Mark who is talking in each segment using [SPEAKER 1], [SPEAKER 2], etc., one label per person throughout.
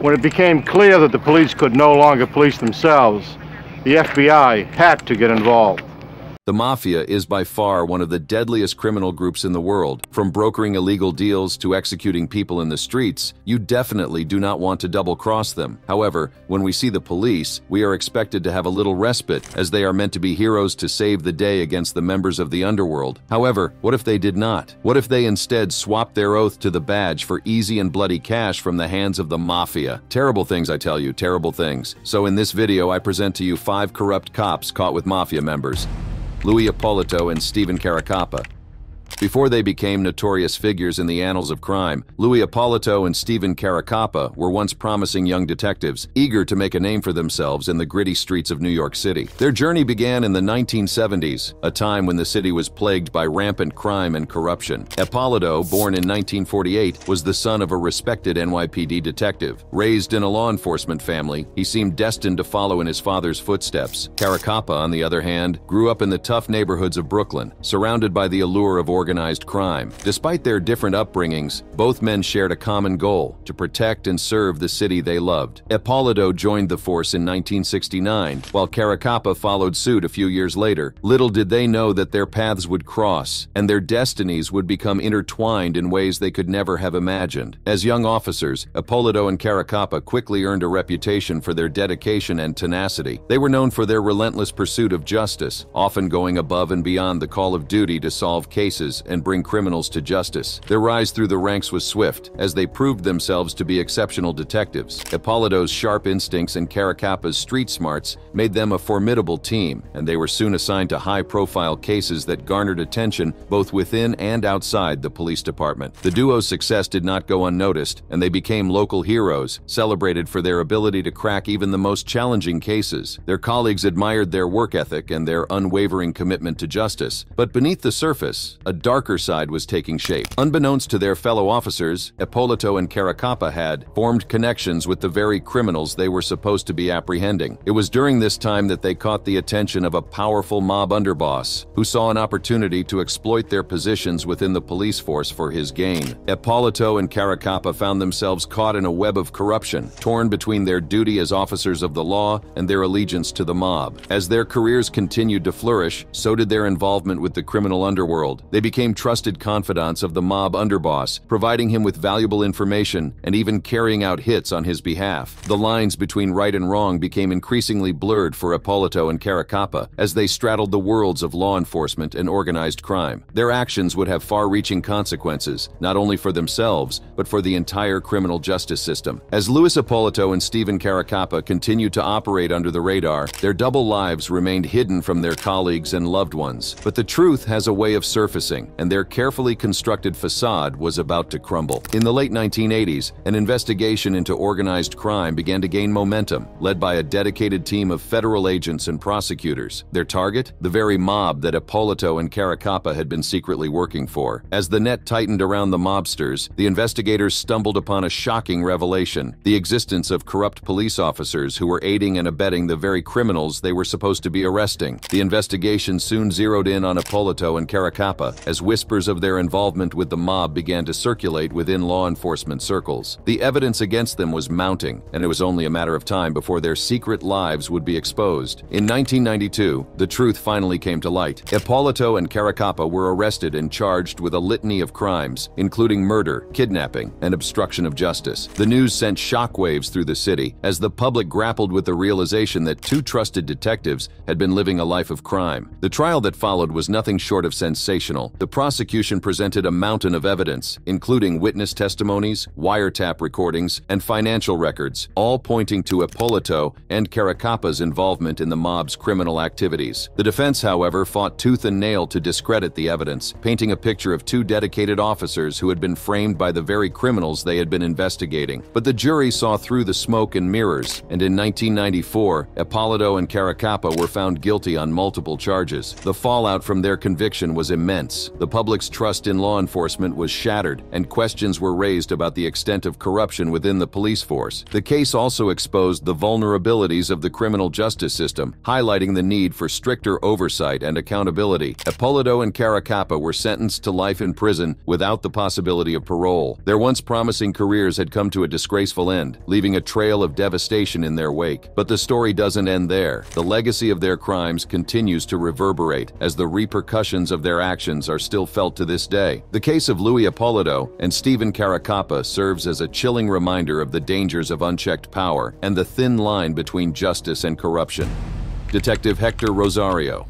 [SPEAKER 1] When it became clear that the police could no longer police themselves, the FBI had to get involved.
[SPEAKER 2] The Mafia is by far one of the deadliest criminal groups in the world. From brokering illegal deals to executing people in the streets, you definitely do not want to double cross them. However, when we see the police, we are expected to have a little respite, as they are meant to be heroes to save the day against the members of the underworld. However, what if they did not? What if they instead swapped their oath to the badge for easy and bloody cash from the hands of the Mafia? Terrible things, I tell you, terrible things. So in this video, I present to you five corrupt cops caught with Mafia members. Louis Eppolito and Stephen Caracappa. Before they became notorious figures in the annals of crime, Louis Eppolito and Stephen Caracappa were once promising young detectives, eager to make a name for themselves in the gritty streets of New York City. Their journey began in the 1970s, a time when the city was plagued by rampant crime and corruption. Eppolito, born in 1948, was the son of a respected NYPD detective. Raised in a law enforcement family, he seemed destined to follow in his father's footsteps. Caracappa, on the other hand, grew up in the tough neighborhoods of Brooklyn, surrounded by the allure of organized crime. Despite their different upbringings, both men shared a common goal to protect and serve the city they loved. Eppolito joined the force in 1969, while Caracappa followed suit a few years later. Little did they know that their paths would cross and their destinies would become intertwined in ways they could never have imagined. As young officers, Eppolito and Caracappa quickly earned a reputation for their dedication and tenacity. They were known for their relentless pursuit of justice, often going above and beyond the call of duty to solve cases and bring criminals to justice. Their rise through the ranks was swift, as they proved themselves to be exceptional detectives. Eppolito's sharp instincts and Caracappa's street smarts made them a formidable team, and they were soon assigned to high-profile cases that garnered attention both within and outside the police department. The duo's success did not go unnoticed, and they became local heroes, celebrated for their ability to crack even the most challenging cases. Their colleagues admired their work ethic and their unwavering commitment to justice. But beneath the surface, a darker side was taking shape. Unbeknownst to their fellow officers, Eppolito and Caracappa had formed connections with the very criminals they were supposed to be apprehending. It was during this time that they caught the attention of a powerful mob underboss who saw an opportunity to exploit their positions within the police force for his gain. Eppolito and Caracappa found themselves caught in a web of corruption, torn between their duty as officers of the law and their allegiance to the mob. As their careers continued to flourish, so did their involvement with the criminal underworld. They became trusted confidants of the mob underboss, providing him with valuable information and even carrying out hits on his behalf. The lines between right and wrong became increasingly blurred for Eppolito and Caracappa as they straddled the worlds of law enforcement and organized crime. Their actions would have far-reaching consequences, not only for themselves, but for the entire criminal justice system. As Louis Eppolito and Stephen Caracappa continued to operate under the radar, their double lives remained hidden from their colleagues and loved ones. But the truth has a way of surfacing, and their carefully constructed facade was about to crumble. In the late 1980s, an investigation into organized crime began to gain momentum, led by a dedicated team of federal agents and prosecutors. Their target? The very mob that Eppolito and Caracappa had been secretly working for. As the net tightened around the mobsters, the investigators stumbled upon a shocking revelation, the existence of corrupt police officers who were aiding and abetting the very criminals they were supposed to be arresting. The investigation soon zeroed in on Eppolito and Caracappa as whispers of their involvement with the mob began to circulate within law enforcement circles. The evidence against them was mounting, and it was only a matter of time before their secret lives would be exposed. In 1992, the truth finally came to light. Eppolito and Caracappa were arrested and charged with a litany of crimes, including murder, kidnapping, and obstruction of justice. The news sent shockwaves through the city as the public grappled with the realization that two trusted detectives had been living a life of crime. The trial that followed was nothing short of sensational. The prosecution presented a mountain of evidence, including witness testimonies, wiretap recordings, and financial records, all pointing to Eppolito and Caracappa's involvement in the mob's criminal activities. The defense, however, fought tooth and nail to discredit the evidence, painting a picture of two dedicated officers who had been framed by the very criminals they had been investigating. But the jury saw through the smoke and mirrors, and in 1994, Eppolito and Caracappa were found guilty on multiple charges. The fallout from their conviction was immense. The public's trust in law enforcement was shattered and questions were raised about the extent of corruption within the police force. The case also exposed the vulnerabilities of the criminal justice system, highlighting the need for stricter oversight and accountability. Eppolito and Caracappa were sentenced to life in prison without the possibility of parole. Their once promising careers had come to a disgraceful end, leaving a trail of devastation in their wake. But the story doesn't end there. The legacy of their crimes continues to reverberate as the repercussions of their actions are still felt to this day. The case of Louis Eppolito and Stephen Caracappa serves as a chilling reminder of the dangers of unchecked power and the thin line between justice and corruption. Detective Hector Rosario,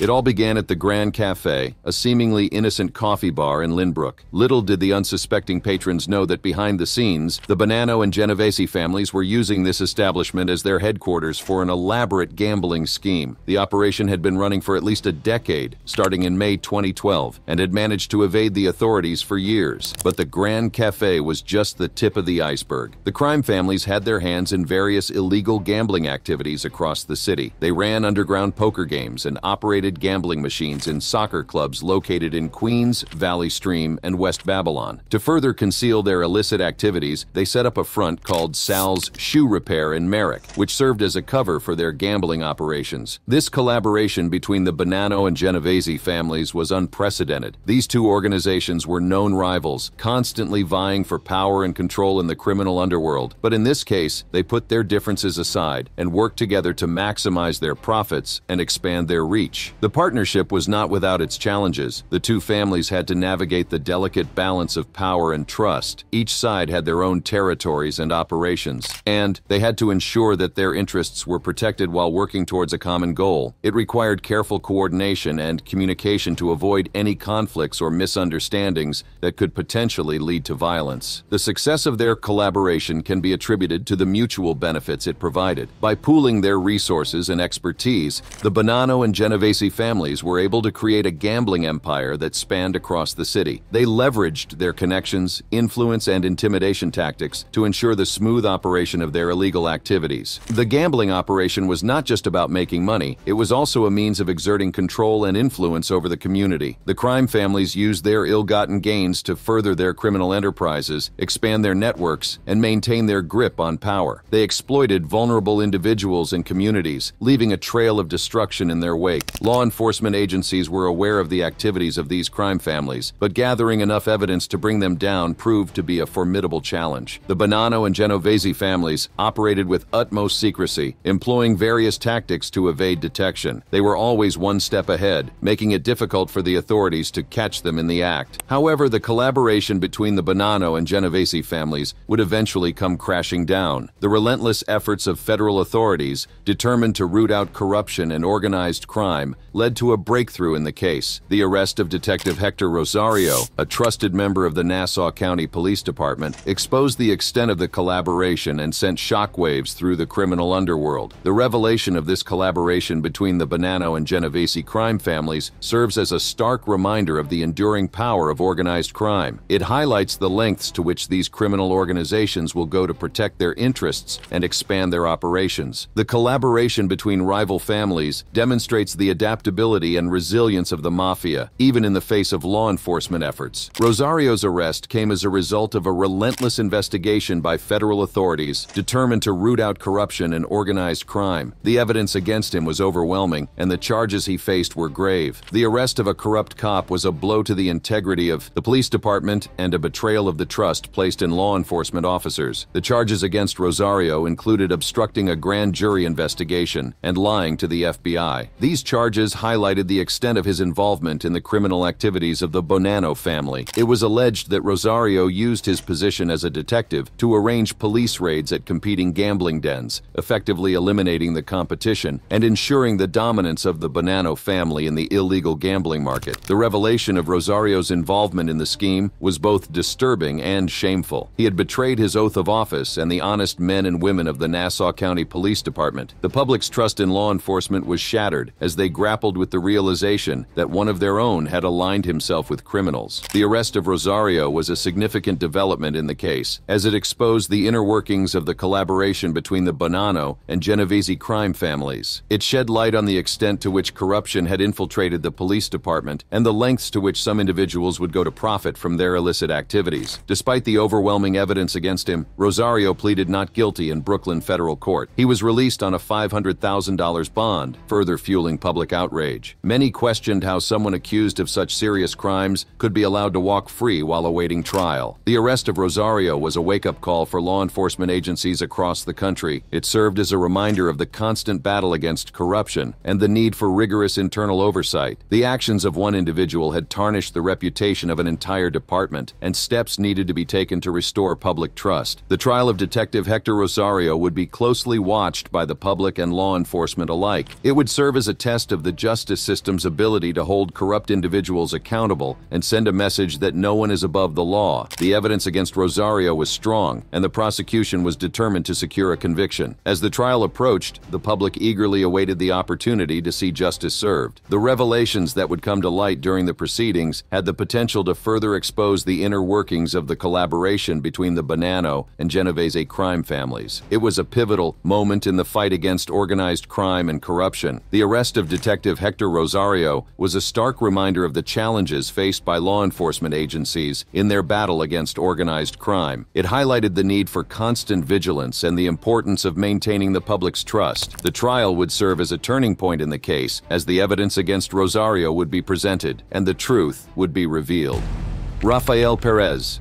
[SPEAKER 2] it all began at the Grand Cafe, a seemingly innocent coffee bar in Lynbrook. Little did the unsuspecting patrons know that behind the scenes, the Bonanno and Genovese families were using this establishment as their headquarters for an elaborate gambling scheme. The operation had been running for at least a decade, starting in May 2012, and had managed to evade the authorities for years. But the Grand Cafe was just the tip of the iceberg. The crime families had their hands in various illegal gambling activities across the city. They ran underground poker games and operated gambling machines in soccer clubs located in Queens, Valley Stream, and West Babylon. To further conceal their illicit activities, they set up a front called Sal's Shoe Repair in Merrick, which served as a cover for their gambling operations. This collaboration between the Bonanno and Genovese families was unprecedented. These two organizations were known rivals, constantly vying for power and control in the criminal underworld. But in this case, they put their differences aside and worked together to maximize their profits and expand their reach. The partnership was not without its challenges. The two families had to navigate the delicate balance of power and trust. Each side had their own territories and operations, and they had to ensure that their interests were protected while working towards a common goal. It required careful coordination and communication to avoid any conflicts or misunderstandings that could potentially lead to violence. The success of their collaboration can be attributed to the mutual benefits it provided. By pooling their resources and expertise, the Bonanno and Genovese families were able to create a gambling empire that spanned across the city. They leveraged their connections, influence, and intimidation tactics to ensure the smooth operation of their illegal activities. The gambling operation was not just about making money, it was also a means of exerting control and influence over the community. The crime families used their ill gotten gains to further their criminal enterprises, expand their networks, and maintain their grip on power. They exploited vulnerable individuals and communities, leaving a trail of destruction in their wake. Law Enforcement agencies were aware of the activities of these crime families, but gathering enough evidence to bring them down proved to be a formidable challenge. The Bonanno and Genovese families operated with utmost secrecy, employing various tactics to evade detection. They were always one step ahead, making it difficult for the authorities to catch them in the act. However, the collaboration between the Bonanno and Genovese families would eventually come crashing down. The relentless efforts of federal authorities, determined to root out corruption and organized crime, led to a breakthrough in the case the arrest of Detective Hector Rosario, a trusted member of the Nassau County Police Department, exposed the extent of the collaboration and sent shockwaves through the criminal underworld. The revelation of this collaboration between the Bonanno and Genovese crime families serves as a stark reminder of the enduring power of organized crime. It highlights the lengths to which these criminal organizations will go to protect their interests and expand their operations. The collaboration between rival families demonstrates the adaptability adaptability and resilience of the mafia, even in the face of law enforcement efforts. Rosario's arrest came as a result of a relentless investigation by federal authorities determined to root out corruption and organized crime. The evidence against him was overwhelming, and the charges he faced were grave. The arrest of a corrupt cop was a blow to the integrity of the police department and a betrayal of the trust placed in law enforcement officers. The charges against Rosario included obstructing a grand jury investigation and lying to the FBI. These charges highlighted the extent of his involvement in the criminal activities of the Bonanno family. It was alleged that Rosario used his position as a detective to arrange police raids at competing gambling dens, effectively eliminating the competition and ensuring the dominance of the Bonanno family in the illegal gambling market. The revelation of Rosario's involvement in the scheme was both disturbing and shameful. He had betrayed his oath of office and the honest men and women of the Nassau County Police Department. The public's trust in law enforcement was shattered as they grappled grappled with the realization that one of their own had aligned himself with criminals. The arrest of Rosario was a significant development in the case, as it exposed the inner workings of the collaboration between the Bonanno and Genovese crime families. It shed light on the extent to which corruption had infiltrated the police department and the lengths to which some individuals would go to profit from their illicit activities. Despite the overwhelming evidence against him, Rosario pleaded not guilty in Brooklyn federal court. He was released on a $500,000 bond, further fueling public outrage. Many questioned how someone accused of such serious crimes could be allowed to walk free while awaiting trial. The arrest of Rosario was a wake-up call for law enforcement agencies across the country. It served as a reminder of the constant battle against corruption and the need for rigorous internal oversight. The actions of one individual had tarnished the reputation of an entire department, and steps needed to be taken to restore public trust. The trial of Detective Hector Rosario would be closely watched by the public and law enforcement alike. It would serve as a test of the justice system's ability to hold corrupt individuals accountable and send a message that no one is above the law. The evidence against Rosario was strong, and the prosecution was determined to secure a conviction. As the trial approached, the public eagerly awaited the opportunity to see justice served. The revelations that would come to light during the proceedings had the potential to further expose the inner workings of the collaboration between the Bonanno and Genovese crime families. It was a pivotal moment in the fight against organized crime and corruption. The arrest of Detective Hector Rosario was a stark reminder of the challenges faced by law enforcement agencies in their battle against organized crime. It highlighted the need for constant vigilance and the importance of maintaining the public's trust. The trial would serve as a turning point in the case as the evidence against Rosario would be presented and the truth would be revealed. Rafael Perez,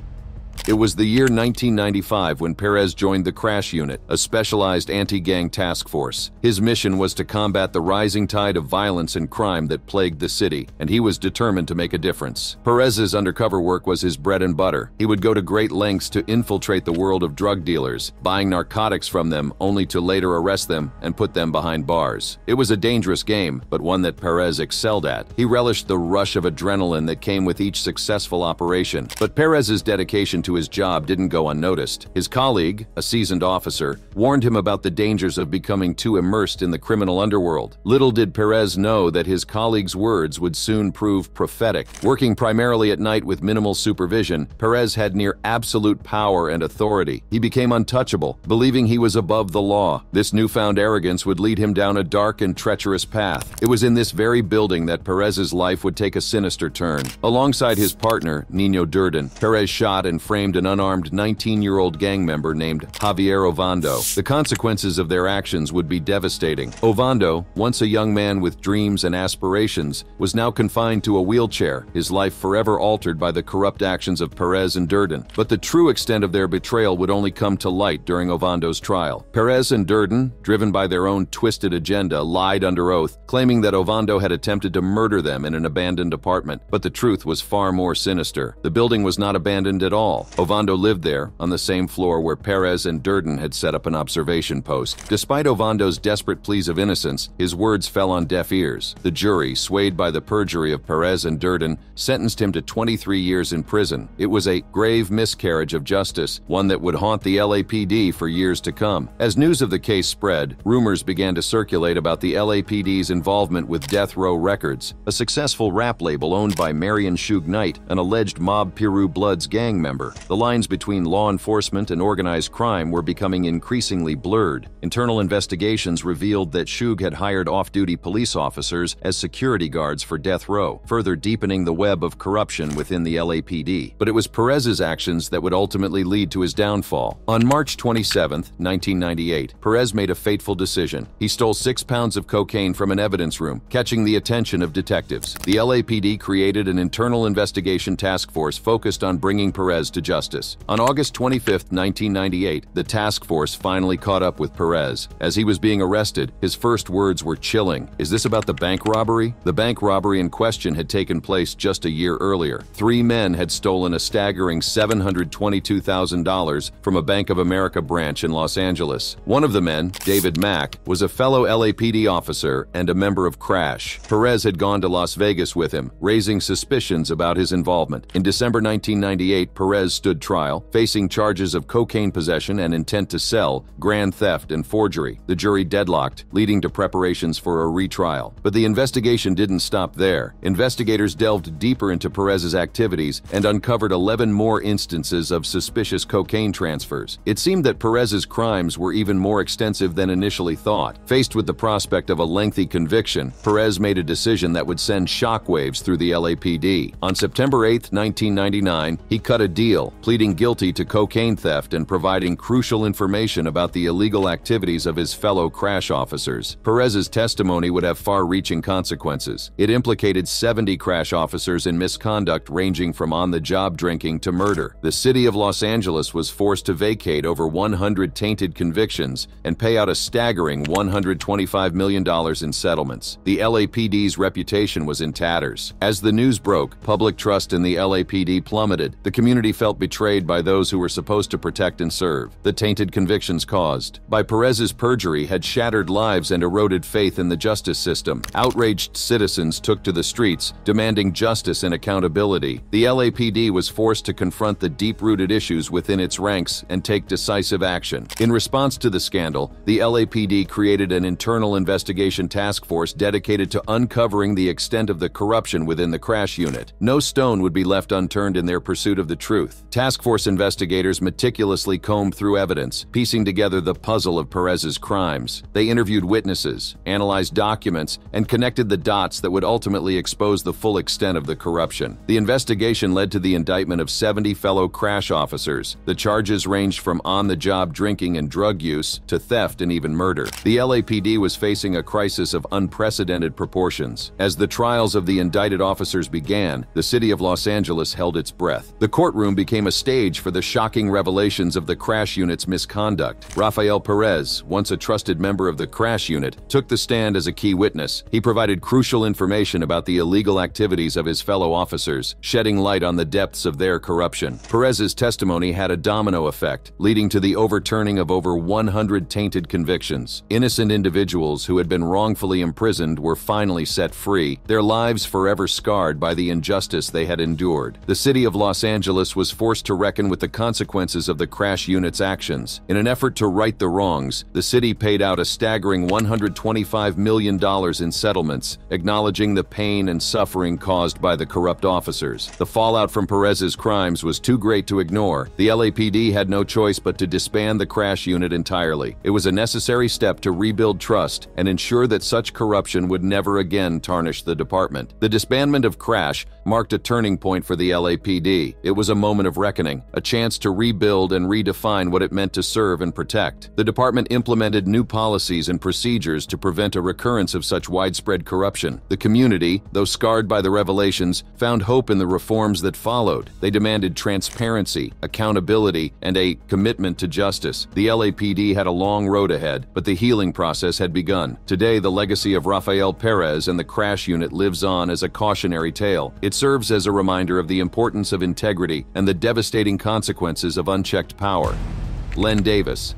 [SPEAKER 2] it was the year 1995 when Perez joined the Crash Unit, a specialized anti-gang task force. His mission was to combat the rising tide of violence and crime that plagued the city, and he was determined to make a difference. Perez's undercover work was his bread and butter. He would go to great lengths to infiltrate the world of drug dealers, buying narcotics from them only to later arrest them and put them behind bars. It was a dangerous game, but one that Perez excelled at. He relished the rush of adrenaline that came with each successful operation, but Perez's dedication to his job didn't go unnoticed. His colleague, a seasoned officer, warned him about the dangers of becoming too immersed in the criminal underworld. Little did Perez know that his colleague's words would soon prove prophetic. Working primarily at night with minimal supervision, Perez had near absolute power and authority. He became untouchable, believing he was above the law. This newfound arrogance would lead him down a dark and treacherous path. It was in this very building that Perez's life would take a sinister turn. Alongside his partner, Nino Durden, Perez shot and framed framed an unarmed 19-year-old gang member named Javier Ovando. The consequences of their actions would be devastating. Ovando, once a young man with dreams and aspirations, was now confined to a wheelchair, his life forever altered by the corrupt actions of Perez and Durden. But the true extent of their betrayal would only come to light during Ovando's trial. Perez and Durden, driven by their own twisted agenda, lied under oath, claiming that Ovando had attempted to murder them in an abandoned apartment. But the truth was far more sinister. The building was not abandoned at all. Ovando lived there, on the same floor where Perez and Durden had set up an observation post. Despite Ovando's desperate pleas of innocence, his words fell on deaf ears. The jury, swayed by the perjury of Perez and Durden, sentenced him to 23 years in prison. It was a grave miscarriage of justice, one that would haunt the LAPD for years to come. As news of the case spread, rumors began to circulate about the LAPD's involvement with Death Row Records, a successful rap label owned by Marion Suge Knight, an alleged Mob Piru Bloods gang member. The lines between law enforcement and organized crime were becoming increasingly blurred. Internal investigations revealed that Suge had hired off-duty police officers as security guards for death row, further deepening the web of corruption within the LAPD. But it was Perez's actions that would ultimately lead to his downfall. On March 27, 1998, Perez made a fateful decision. He stole six pounds of cocaine from an evidence room, catching the attention of detectives. The LAPD created an internal investigation task force focused on bringing Perez to justice. On August 25, 1998, the task force finally caught up with Perez. As he was being arrested, his first words were chilling. Is this about the bank robbery? The bank robbery in question had taken place just a year earlier. Three men had stolen a staggering $722,000 from a Bank of America branch in Los Angeles. One of the men, David Mack, was a fellow LAPD officer and a member of Crash. Perez had gone to Las Vegas with him, raising suspicions about his involvement. In December 1998, Perez Perez stood trial, facing charges of cocaine possession and intent to sell, grand theft, and forgery. The jury deadlocked, leading to preparations for a retrial. But the investigation didn't stop there. Investigators delved deeper into Perez's activities and uncovered 11 more instances of suspicious cocaine transfers. It seemed that Perez's crimes were even more extensive than initially thought. Faced with the prospect of a lengthy conviction, Perez made a decision that would send shockwaves through the LAPD. On September 8, 1999, he cut a deal, pleading guilty to cocaine theft and providing crucial information about the illegal activities of his fellow crash officers. Perez's testimony would have far-reaching consequences. It implicated 70 crash officers in misconduct ranging from on-the-job drinking to murder. The city of Los Angeles was forced to vacate over 100 tainted convictions and pay out a staggering $125 million in settlements. The LAPD's reputation was in tatters. As the news broke, public trust in the LAPD plummeted. The community felt betrayed by those who were supposed to protect and serve. The tainted convictions caused by Perez's perjury had shattered lives and eroded faith in the justice system. Outraged citizens took to the streets, demanding justice and accountability. The LAPD was forced to confront the deep-rooted issues within its ranks and take decisive action. In response to the scandal, the LAPD created an internal investigation task force dedicated to uncovering the extent of the corruption within the crash unit. No stone would be left unturned in their pursuit of the truth. Task force investigators meticulously combed through evidence, piecing together the puzzle of Perez's crimes. They interviewed witnesses, analyzed documents, and connected the dots that would ultimately expose the full extent of the corruption. The investigation led to the indictment of 70 fellow crash officers. The charges ranged from on-the-job drinking and drug use to theft and even murder. The LAPD was facing a crisis of unprecedented proportions. As the trials of the indicted officers began, the city of Los Angeles held its breath. The courtroom became a stage for the shocking revelations of the crash unit's misconduct. Rafael Perez, once a trusted member of the crash unit, took the stand as a key witness. He provided crucial information about the illegal activities of his fellow officers, shedding light on the depths of their corruption. Perez's testimony had a domino effect, leading to the overturning of over 100 tainted convictions. Innocent individuals who had been wrongfully imprisoned were finally set free, their lives forever scarred by the injustice they had endured. The city of Los Angeles was forced to reckon with the consequences of the crash unit's actions. In an effort to right the wrongs, the city paid out a staggering $125 million in settlements, acknowledging the pain and suffering caused by the corrupt officers. The fallout from Perez's crimes was too great to ignore. The LAPD had no choice but to disband the crash unit entirely. It was a necessary step to rebuild trust and ensure that such corruption would never again tarnish the department. The disbandment of Crash marked a turning point for the LAPD. It was a moment of reckoning, a chance to rebuild and redefine what it meant to serve and protect. The department implemented new policies and procedures to prevent a recurrence of such widespread corruption. The community, though scarred by the revelations, found hope in the reforms that followed. They demanded transparency, accountability, and a commitment to justice. The LAPD had a long road ahead, but the healing process had begun. Today, the legacy of Rafael Perez and the crash unit lives on as a cautionary tale. It serves as a reminder of the importance of integrity and the devastating consequences of unchecked power. Len Davis,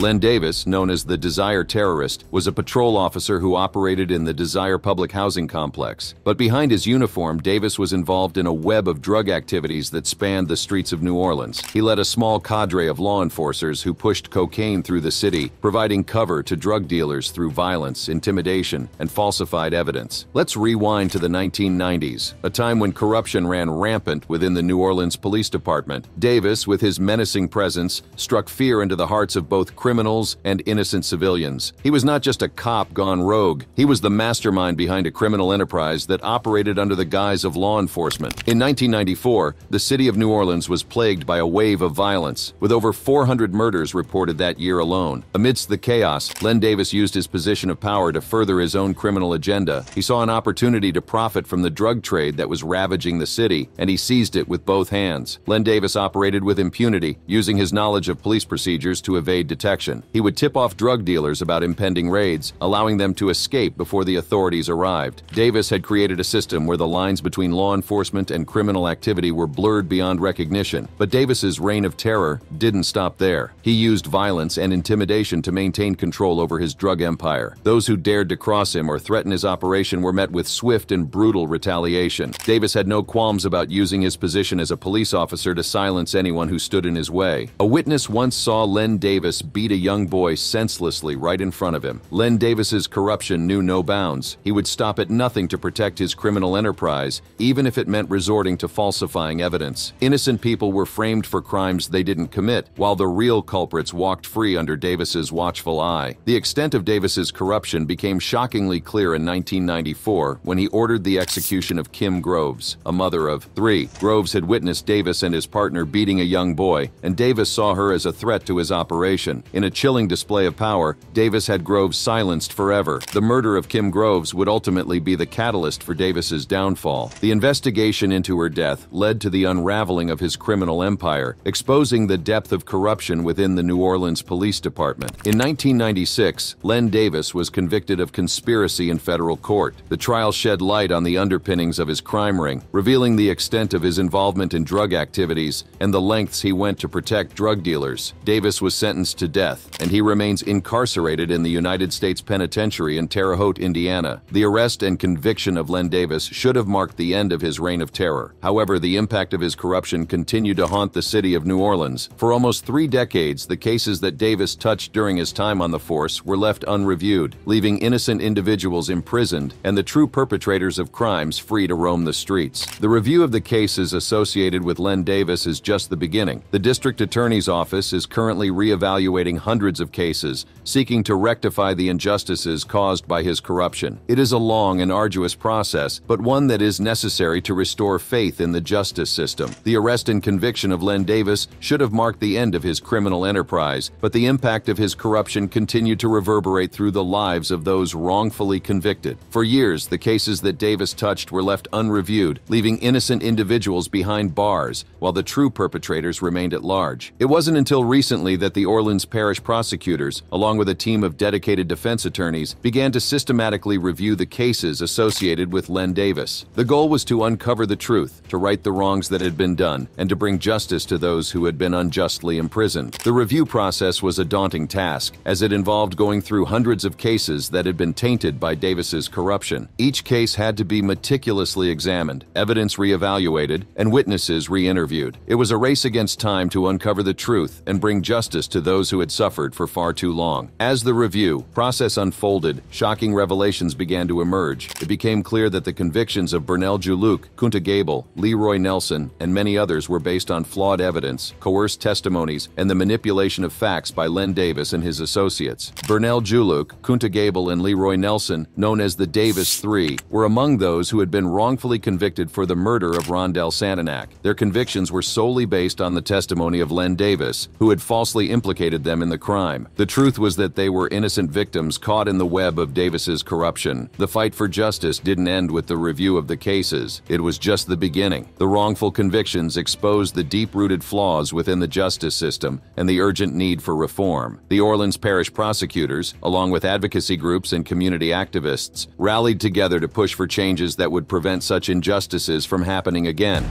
[SPEAKER 2] Len Davis, known as the Desire Terrorist, was a patrol officer who operated in the Desire public housing complex. But behind his uniform, Davis was involved in a web of drug activities that spanned the streets of New Orleans. He led a small cadre of law enforcers who pushed cocaine through the city, providing cover to drug dealers through violence, intimidation, and falsified evidence. Let's rewind to the 1990s, a time when corruption ran rampant within the New Orleans Police Department. Davis, with his menacing presence, struck fear into the hearts of both criminals and innocent civilians. He was not just a cop gone rogue, he was the mastermind behind a criminal enterprise that operated under the guise of law enforcement. In 1994, the city of New Orleans was plagued by a wave of violence, with over 400 murders reported that year alone. Amidst the chaos, Len Davis used his position of power to further his own criminal agenda. He saw an opportunity to profit from the drug trade that was ravaging the city, and he seized it with both hands. Len Davis operated with impunity, using his knowledge of police procedures to evade detection protection. He would tip off drug dealers about impending raids, allowing them to escape before the authorities arrived. Davis had created a system where the lines between law enforcement and criminal activity were blurred beyond recognition. But Davis's reign of terror didn't stop there. He used violence and intimidation to maintain control over his drug empire. Those who dared to cross him or threaten his operation were met with swift and brutal retaliation. Davis had no qualms about using his position as a police officer to silence anyone who stood in his way. A witness once saw Len Davis beat a young boy senselessly right in front of him. Len Davis's corruption knew no bounds. He would stop at nothing to protect his criminal enterprise, even if it meant resorting to falsifying evidence. Innocent people were framed for crimes they didn't commit, while the real culprits walked free under Davis's watchful eye. The extent of Davis's corruption became shockingly clear in 1994 when he ordered the execution of Kim Groves, a mother of three. Groves had witnessed Davis and his partner beating a young boy, and Davis saw her as a threat to his operation. In a chilling display of power, Davis had Groves silenced forever. The murder of Kim Groves would ultimately be the catalyst for Davis's downfall. The investigation into her death led to the unraveling of his criminal empire, exposing the depth of corruption within the New Orleans Police Department. In 1996, Len Davis was convicted of conspiracy in federal court. The trial shed light on the underpinnings of his crime ring, revealing the extent of his involvement in drug activities and the lengths he went to protect drug dealers. Davis was sentenced to death, and he remains incarcerated in the United States Penitentiary in Terre Haute, Indiana. The arrest and conviction of Len Davis should have marked the end of his reign of terror. However, the impact of his corruption continued to haunt the city of New Orleans. For almost three decades, the cases that Davis touched during his time on the force were left unreviewed, leaving innocent individuals imprisoned and the true perpetrators of crimes free to roam the streets. The review of the cases associated with Len Davis is just the beginning. The district attorney's office is currently reevaluating hundreds of cases, seeking to rectify the injustices caused by his corruption. It is a long and arduous process, but one that is necessary to restore faith in the justice system. The arrest and conviction of Len Davis should have marked the end of his criminal enterprise, but the impact of his corruption continued to reverberate through the lives of those wrongfully convicted. For years, the cases that Davis touched were left unreviewed, leaving innocent individuals behind bars, while the true perpetrators remained at large. It wasn't until recently that the Orleans Parish prosecutors, along with a team of dedicated defense attorneys, began to systematically review the cases associated with Len Davis. The goal was to uncover the truth, to right the wrongs that had been done, and to bring justice to those who had been unjustly imprisoned. The review process was a daunting task, as it involved going through hundreds of cases that had been tainted by Davis's corruption. Each case had to be meticulously examined, evidence reevaluated, and witnesses re-interviewed. It was a race against time to uncover the truth and bring justice to those who had suffered for far too long. As the review process unfolded, shocking revelations began to emerge. It became clear that the convictions of Bernell Juluke, Kunta Gable, Leroy Nelson, and many others were based on flawed evidence, coerced testimonies, and the manipulation of facts by Len Davis and his associates. Bernell Juluke, Kunta Gable, and Leroy Nelson, known as the Davis Three, were among those who had been wrongfully convicted for the murder of Rondell Santinac. Their convictions were solely based on the testimony of Len Davis, who had falsely implicated them in the crime. The truth was that they were innocent victims caught in the web of Davis's corruption. The fight for justice didn't end with the review of the cases. It was just the beginning. The wrongful convictions exposed the deep-rooted flaws within the justice system and the urgent need for reform. The Orleans Parish prosecutors, along with advocacy groups and community activists, rallied together to push for changes that would prevent such injustices from happening again.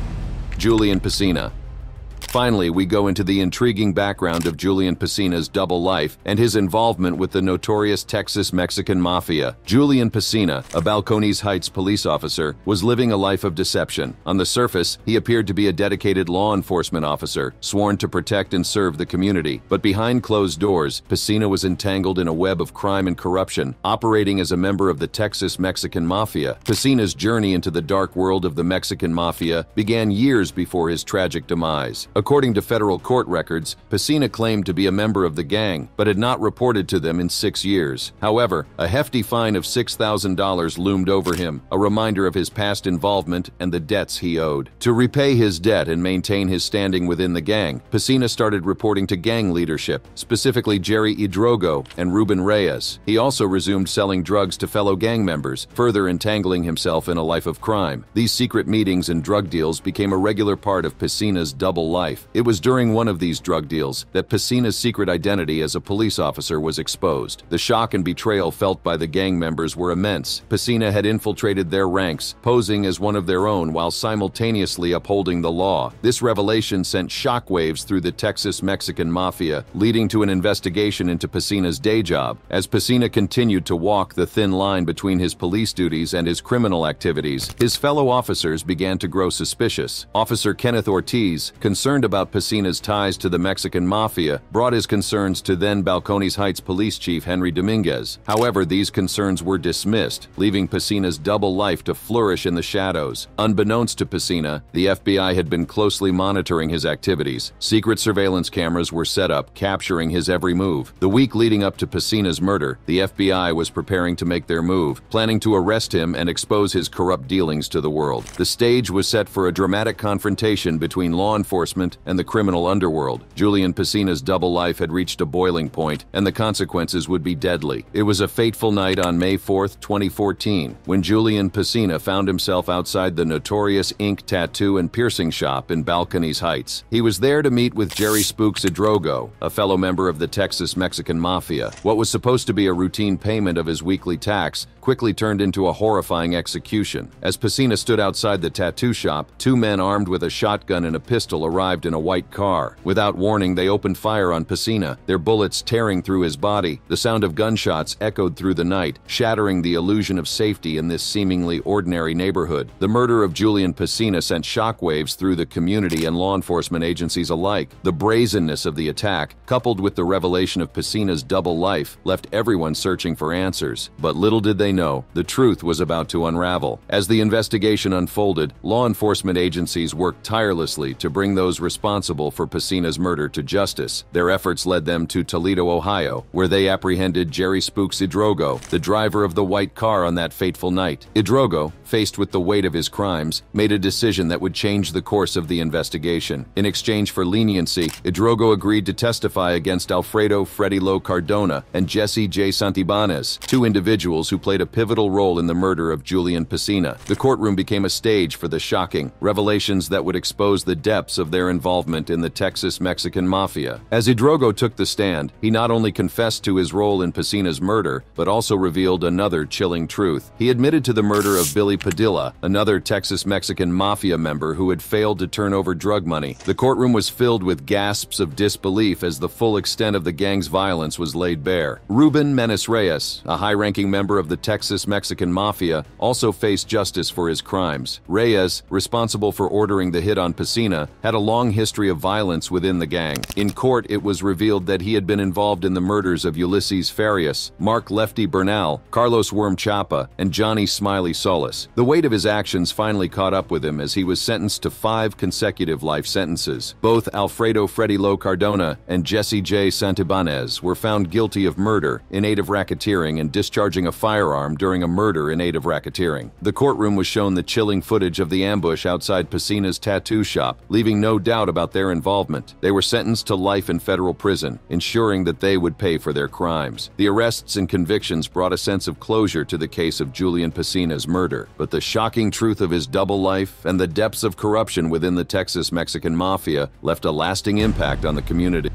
[SPEAKER 2] Julian Pesina, Finally, we go into the intriguing background of Julian Pesina's double life and his involvement with the notorious Texas Mexican Mafia. Julian Pesina, a Balcones Heights police officer, was living a life of deception. On the surface, he appeared to be a dedicated law enforcement officer, sworn to protect and serve the community. But behind closed doors, Pesina was entangled in a web of crime and corruption, operating as a member of the Texas Mexican Mafia. Pesina's journey into the dark world of the Mexican Mafia began years before his tragic demise. According to federal court records, Pesina claimed to be a member of the gang, but had not reported to them in six years. However, a hefty fine of $6,000 loomed over him, a reminder of his past involvement and the debts he owed. To repay his debt and maintain his standing within the gang, Pesina started reporting to gang leadership, specifically Jerry Idrogo and Ruben Reyes. He also resumed selling drugs to fellow gang members, further entangling himself in a life of crime. These secret meetings and drug deals became a regular part of Pesina's double life life. It was during one of these drug deals that Pesina's secret identity as a police officer was exposed. The shock and betrayal felt by the gang members were immense. Pesina had infiltrated their ranks, posing as one of their own while simultaneously upholding the law. This revelation sent shockwaves through the Texas-Mexican mafia, leading to an investigation into Pesina's day job. As Pesina continued to walk the thin line between his police duties and his criminal activities, his fellow officers began to grow suspicious. Officer Kenneth Ortiz, concerned about Pesina's ties to the Mexican mafia, brought his concerns to then Balcones Heights Police Chief Henry Dominguez. However, these concerns were dismissed, leaving Pesina's double life to flourish in the shadows. Unbeknownst to Pesina, the FBI had been closely monitoring his activities. Secret surveillance cameras were set up, capturing his every move. The week leading up to Pesina's murder, the FBI was preparing to make their move, planning to arrest him and expose his corrupt dealings to the world. The stage was set for a dramatic confrontation between law enforcement and the criminal underworld. Julian Pesina's double life had reached a boiling point, and the consequences would be deadly. It was a fateful night on May 4, 2014, when Julian Pesina found himself outside the notorious ink tattoo and piercing shop in Balcones Heights. He was there to meet with Jerry Spooks Idrogo, a fellow member of the Texas Mexican Mafia. What was supposed to be a routine payment of his weekly tax quickly turned into a horrifying execution. As Pesina stood outside the tattoo shop, two men armed with a shotgun and a pistol arrived in a white car. Without warning, they opened fire on Pesina, their bullets tearing through his body. The sound of gunshots echoed through the night, shattering the illusion of safety in this seemingly ordinary neighborhood. The murder of Julian Pesina sent shockwaves through the community and law enforcement agencies alike. The brazenness of the attack, coupled with the revelation of Pesina's double life, left everyone searching for answers. But little did they know, the truth was about to unravel. As the investigation unfolded, law enforcement agencies worked tirelessly to bring those responsible for Pesina's murder to justice. Their efforts led them to Toledo, Ohio, where they apprehended Jerry Spooks Idrogo, the driver of the white car on that fateful night. Idrogo, faced with the weight of his crimes, made a decision that would change the course of the investigation. In exchange for leniency, Idrogo agreed to testify against Alfredo Freddy Lo Cardona and Jesse J. Santibanez, two individuals who played a pivotal role in the murder of Julian Pesina. The courtroom became a stage for the shocking revelations that would expose the depths of their involvement in the Texas Mexican Mafia. As Idrogo took the stand, he not only confessed to his role in Pesina's murder, but also revealed another chilling truth. He admitted to the murder of Billy Padilla, another Texas Mexican Mafia member who had failed to turn over drug money. The courtroom was filled with gasps of disbelief as the full extent of the gang's violence was laid bare. Ruben Menes Reyes, a high-ranking member of the Texas Mexican Mafia, also faced justice for his crimes. Reyes, responsible for ordering the hit on Pesina, had a long history of violence within the gang. In court, it was revealed that he had been involved in the murders of Ulysses Farias, Mark Lefty Bernal, Carlos Worm Chapa, and Johnny Smiley Solis. The weight of his actions finally caught up with him as he was sentenced to five consecutive life sentences. Both Alfredo Freddy Lo Cardona and Jesse J. Santibanez were found guilty of murder in aid of racketeering and discharging a firearm during a murder in aid of racketeering. The courtroom was shown the chilling footage of the ambush outside Pesina's tattoo shop, leaving no doubt about their involvement. They were sentenced to life in federal prison, ensuring that they would pay for their crimes. The arrests and convictions brought a sense of closure to the case of Julian Pesina's murder, but the shocking truth of his double life and the depths of corruption within the Texas Mexican Mafia left a lasting impact on the community.